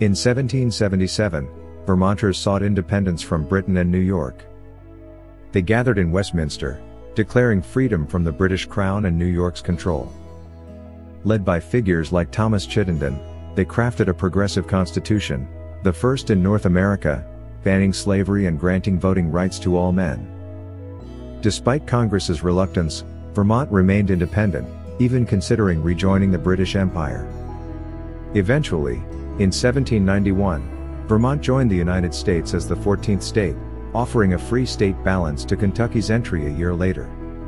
In 1777, Vermonters sought independence from Britain and New York. They gathered in Westminster, declaring freedom from the British Crown and New York's control. Led by figures like Thomas Chittenden, they crafted a progressive constitution, the first in North America, banning slavery and granting voting rights to all men. Despite Congress's reluctance, Vermont remained independent, even considering rejoining the British Empire. Eventually, in 1791, Vermont joined the United States as the 14th state, offering a free state balance to Kentucky's entry a year later.